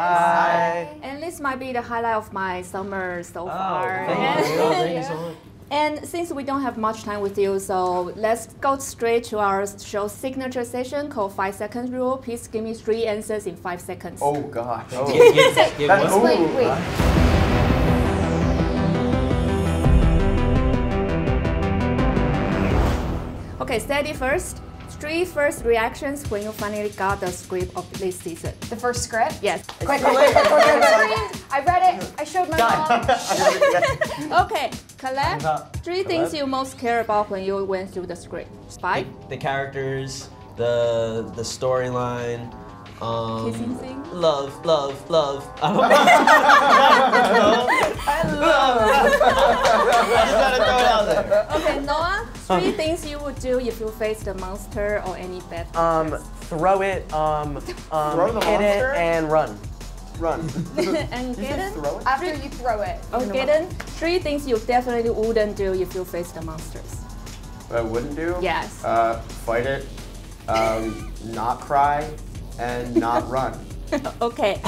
Hi. And this might be the highlight of my summer so Oh, far. thank and, you. Thank you so much. and since we don't have much time with you, so let's go straight to our show signature session called Five Seconds Rule. Please give me three answers in five seconds. Oh gosh. Oh, give, give, give That's- one. Wait, Ooh. Okay, steady first. Three first reactions when you finally got the script of this season. The first script? Yes. Quick, quick, quick, quick, quick, quick. I read it. I showed my mom. Okay, collect three things you most care about when you went through the script. Five. The characters, the the storyline, um, Kissing scene. love, love, love. I don't know. I love. I just gotta throw it out there. Okay, Noah, three things you would do if you faced a monster or any bad Um, throw it, um, um, Throw the hit monster? it, and run. Run. and Gaten? Throw it. After you throw it. Oh, Gaten, three things you definitely wouldn't do if you faced the monsters. What I wouldn't do? Yes. Uh, fight it, um, not cry, and not run. Okay.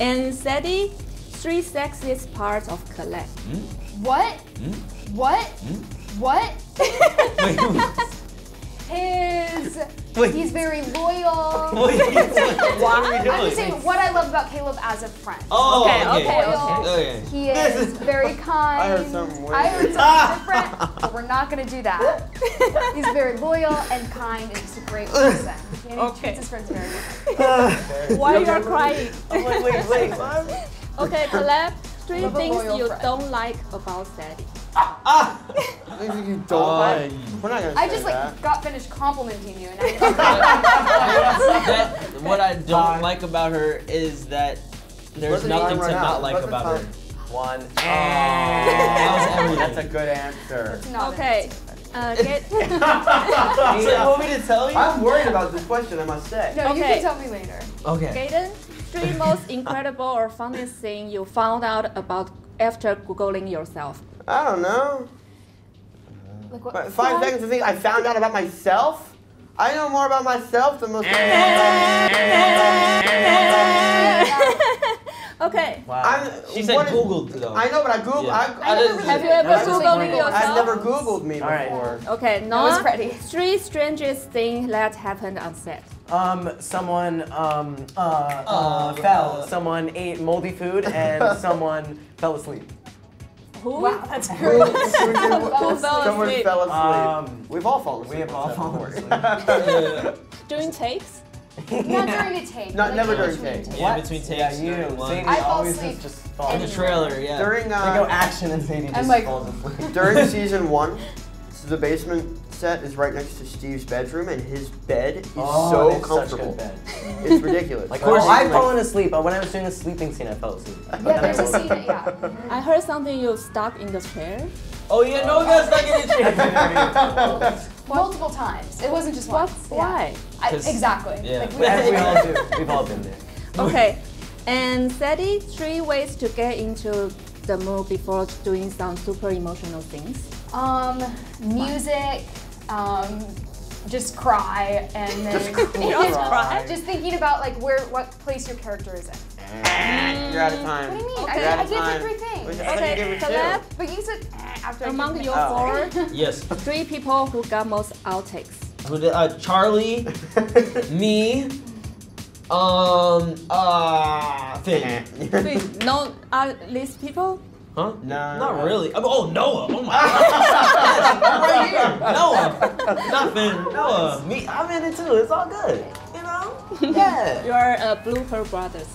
and Sadie, three sexiest parts of Collect. What? What? What? Wait, His. Wait. He's very loyal. wait, what, what are we doing? I'm just saying what I love about Caleb as a friend. Oh, Okay, okay, okay, Loyal. okay. Oh, he is very kind. I heard something weird. I heard something different, but we're not gonna do that. He's very loyal and kind and just a great person. And he Okay. treats his friends very well. Why are you are crying? Oh, wait, wait, wait. Okay, Caleb, three things you friend. don't like about Sadie. Things ah! You don't like. We're not gonna I say just like got finished complimenting you, and I that, what I don't like about her is that there's Let nothing to not like Let about her. time- One. That was. That's a good answer. not Okay. Uh, get, So you want me to tell you? I'm worried about this question, I must say. No, you can tell me later. Okay. Gaten, three most incredible or funniest thing you found out about after googling yourself. I don't know. Like what? But five seconds to think I found out about myself? I know more about myself than most people. Okay. Wow. I'm, She said what is- Googled though. I know, but I Googled. Yeah. I, I never Have you ever That's just like Googling Google. yourself? I've never Googled me All right. before. Okay, I was ready. three strangest things that happened on set. Um, someone, um, uh, uh, Uh, fell. uh, someone ate moldy food, and someone fell asleep. Who? Wow, that's Who, great. Who fell Someone asleep? fell asleep. Um, We've all fallen asleep. we have all fallen set asleep. During takes? Not during a take. Not- like never during between take. takes. Yeah, between takes. Yeah, you. Sadie I fall always asleep just falls In the trailer, yeah. During They go uh, action and Sadie just like- falls asleep. during season one, the basement set is right next to Steve's bedroom, and his bed is Oh, so it's such comfortable. good bed. It's ridiculous. Like, Like, oh, I've like- fallen asleep, but when I was doing the sleeping scene, I fell asleep. Yeah, there's a scene. Yeah. I heard something you stuck in the chair. Oh yeah, no one's not the chair Multiple times. It wasn't just once. Yeah. Why? I, 'Cause- exactly. yeah. Like, we, As we all do. We've all been there. Okay. And Sadie, three ways to get into the mood before doing some super emotional things. um, music. Um, just cry and then Just cry. Just thinking about like where what place your character is in. You're out of time. What do you mean? Okay. I, Out I of gave you three things. Wait, I you Okay, gave me But you said eh, after Among your Oh. four, yes. three people who got most outtakes. Who did? Uh, Charlie, me, um, uh, Finn. Wait, no, are these people? Huh? No. Not really. I mean, oh, Noah. Oh my God. I'm right here. Noah. Not Finn. Noah. Me. I'm in it too. It's all good. You know? Yeah. You are uh, Blooper Brothers.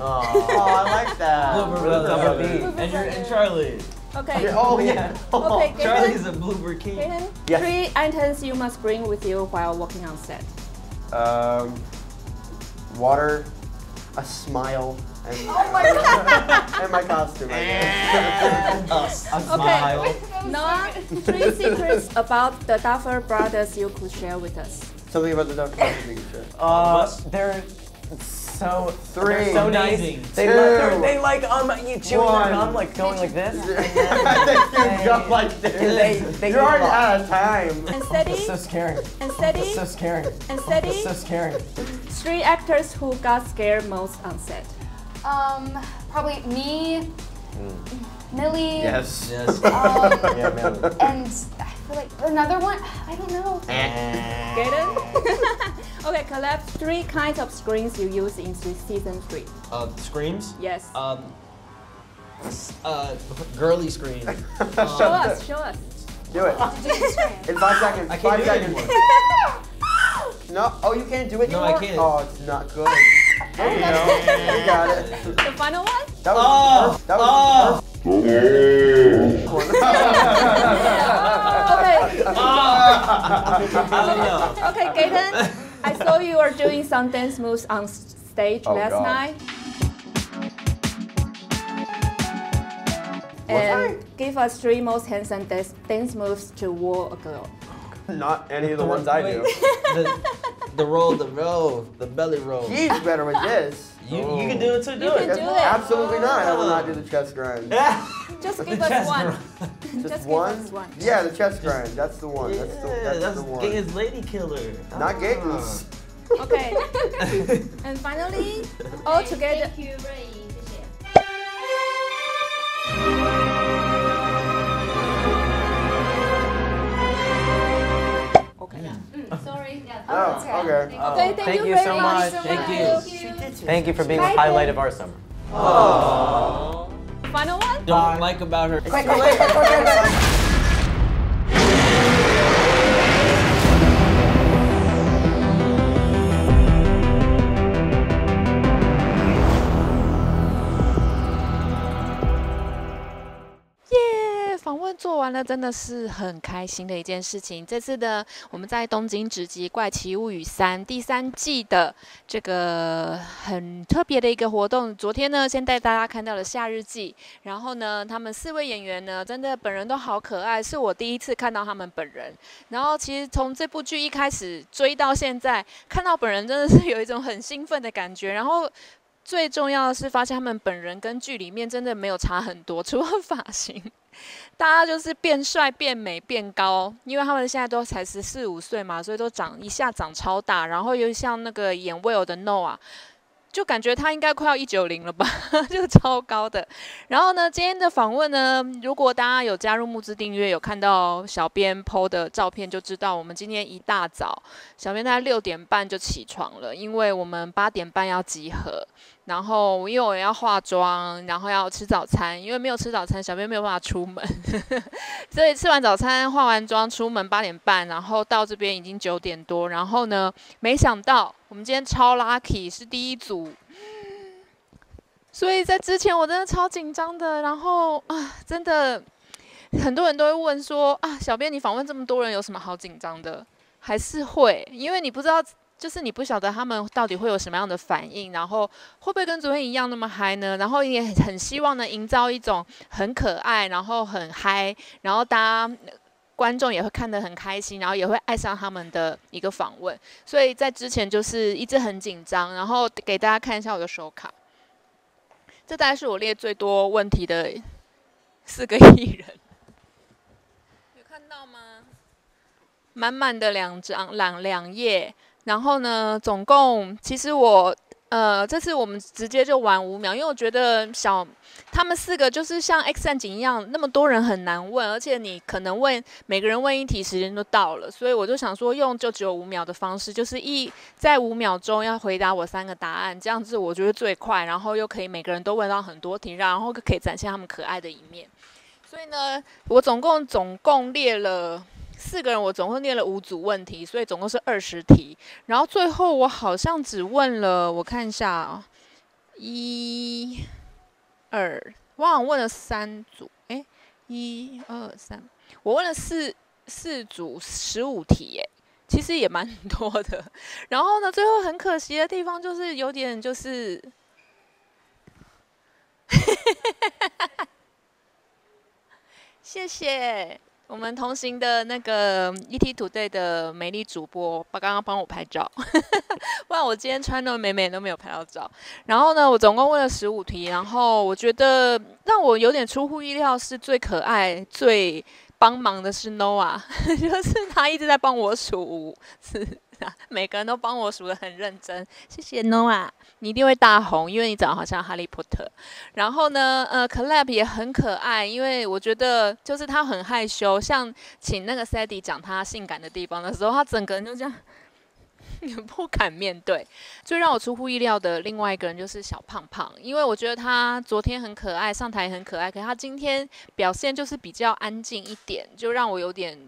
Oh, I like that. Blooper Blooper Brothers. Brothers. And, you're, and Charlie. Okay. Yeah, oh yeah. Okay, Charlie's Gaten. a blooper king. Gaten, Yes. Three items you must bring with you while walking on set. Um, water, a smile, and, Oh my god. and my costume. I guess. Us. A Okay. smile. Noah, three secrets about the Duffer Brothers you could share with us. Something about the Dr. Pepper sure. Uh, they're so Three. They're so Amazing. nice. They Two. like, they're- like um you chewing One. their gum like going like this. I think you go like this. They- they You're already out of time. And That's steady, so scary. and That's steady, so scary. and steady. That's so scary. Three actors who got scared most on set. Um, probably me, Millie, Yes. Yes. um, Yeah, man. and I feel like another one. I don't know. Gaten? okay, collect three kinds of screens you use in season three. Uh, screams. Yes. Um. Uh, girly scream. show Um, us, show us. Do it. Do the scream. In five seconds. I can't five do it seconds. anymore. No. Oh, you can't do it No, I can't. Oh, it's not good. There you oh, go. You got it. The final one? That was Oh, that was oh. first one. Okay, I don't know. okay, oh. Gaten. I saw you were doing some dance moves on stage Oh, last God. night. And give us three most handsome dance, dance moves to woo a girl. Not any of the ones I do. The, the roll, the roll, the belly roll. He's better with this. You, you can do it too. Do You it. can do it. Absolutely not. I will not do the chest grind. Just The give us chest one. grind. Just, Just give one? us one. Yeah, the chest grind. That's the one. That's the, Yeah, that's that's the one. Gaten's lady killer. Not Ah. Gaten's. Okay. and finally, all together. Thank you, Ray. Mm, 谢谢。Sorry. Yeah. Oh, okay. okay. Okay, oh, thank, Thank you, you very so much. much. Thank you. Thank you for being the highlight of our summer. Final one? Don't like about her. 做完了，真的是很开心的一件事情。这次呢，我们在东京直击怪奇物语三第三季的这个很特别的一个活动。昨天呢，先带大家看到了夏日记，然后呢，他们四位演员呢，真的本人都好可爱，是我第一次看到他们本人。然后其实从这部剧一开始追到现在，看到本人真的是有一种很兴奋的感觉。然后最重要的是，发现他们本人跟剧里面真的没有差很多，除了发型。大家就是变帅、变美、变高，因为他们现在都才十四五岁嘛，所以都长一下长超大，然后又像那个演 Will 的 Noah，就感觉他应该快要一九零了吧，就超高的。然后呢，今天的访问呢，如果大家有加入募资订阅，有看到小编 PO 的照片，就知道我们今天一大早，小编大概六点半就起床了，因为我们八点半要集合。然后因为我要化妆，然后要吃早餐，因为没有吃早餐，小编没有办法出门，所以吃完早餐、化完妆出门八点半，然后到这边已经九点多。然后呢，没想到我们今天超 lucky 是第一组，所以在之前我真的超紧张的。然后啊，真的很多人都会问说啊，小编你访问这么多人有什么好紧张的？还是会，因为你不知道。就是你不晓得他们到底会有什么样的反应，然后会不会跟昨天一样那么嗨呢？然后也很希望呢，营造一种很可爱，然后很嗨，然后大家观众也会看得很开心，然后也会爱上他们的一个访问。所以在之前就是一直很紧张，然后给大家看一下我的手卡，这大概是我列最多问题的四个艺人，有看到吗？满满的两张两两页。然后呢，总共其实我呃，这次我们直接就玩五秒，因为我觉得小他们四个就是像 X 战警一样，那么多人很难问，而且你可能问每个人问一题时间都到了，所以我就想说用就只有五秒的方式，就是一在五秒钟要回答我三个答案，这样子我觉得最快，然后又可以每个人都问到很多题，然后可以展现他们可爱的一面。所以呢，我总共总共列了。四个人，我总共列了五组问题，所以总共是二十题。然后最后我好像只问了，我看一下啊、一、二，我好像问了三组，哎，一二三，我问了四四组十五题，哎，其实也蛮多的。然后呢，最后很可惜的地方就是有点就是，谢谢。我们同行的那个 ET 土队的美丽主播，把刚刚帮我拍照，不然我今天穿的美美都没有拍到照。然后呢，我总共问了十五题，然后我觉得让我有点出乎意料，是最可爱、最帮忙的是 Noah，就是他一直在帮我数五四 每个人都帮我数的很认真，谢谢 Noah，你一定会大红，因为你长得好像哈利波特。然后呢，呃，Clap 也很可爱，因为我觉得就是他很害羞，像请那个 Sadie 讲他性感的地方的时候，他整个人就这样。也不敢面对。最让我出乎意料的另外一个人就是小胖胖，因为我觉得他昨天很可爱，上台很可爱，可是他今天表现就是比较安静一点，就让我有点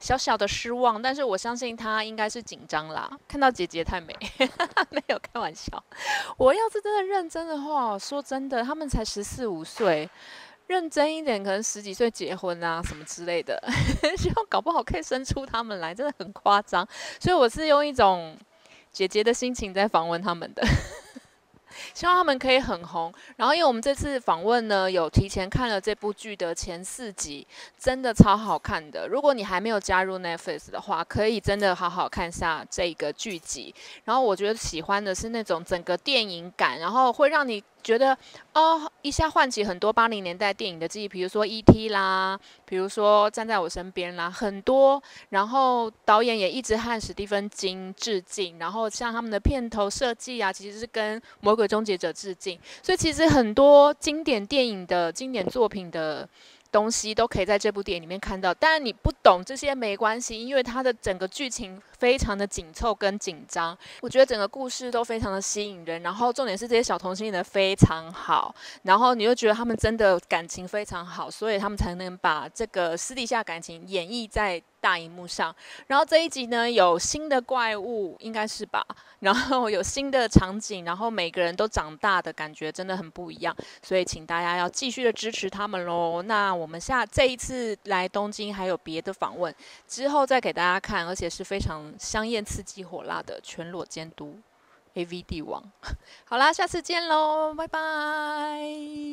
小小的失望。但是我相信他应该是紧张啦，看到姐姐太美，没有开玩笑。我要是真的认真的话，说真的，他们才十四五岁。认真一点，可能十几岁结婚啊，什么之类的，希望搞不好可以生出他们来，真的很夸张。所以我是用一种姐姐的心情在访问他们的。希望他们可以很红。然后，因为我们这次访问呢，有提前看了这部剧的前四集，真的超好看的。如果你还没有加入 Netflix 的话，可以真的好好看下这个剧集。然后，我觉得喜欢的是那种整个电影感，然后会让你。觉得哦，一下唤起很多八零年代电影的记忆，比如说《E.T.》啦，比如说《站在我身边》啦，很多。然后导演也一直和史蒂芬金致敬，然后像他们的片头设计啊，其实是跟《魔鬼终结者》致敬。所以其实很多经典电影的经典作品的。东西都可以在这部电影里面看到，当然你不懂这些没关系，因为它的整个剧情非常的紧凑跟紧张，我觉得整个故事都非常的吸引人，然后重点是这些小童星演的非常好，然后你又觉得他们真的感情非常好，所以他们才能把这个私底下感情演绎在。大荧幕上，然后这一集呢有新的怪物，应该是吧？然后有新的场景，然后每个人都长大的感觉真的很不一样，所以请大家要继续的支持他们喽。那我们下这一次来东京还有别的访问，之后再给大家看，而且是非常香艳、刺激、火辣的全裸监督 A V 帝王。好啦，下次见喽，拜拜。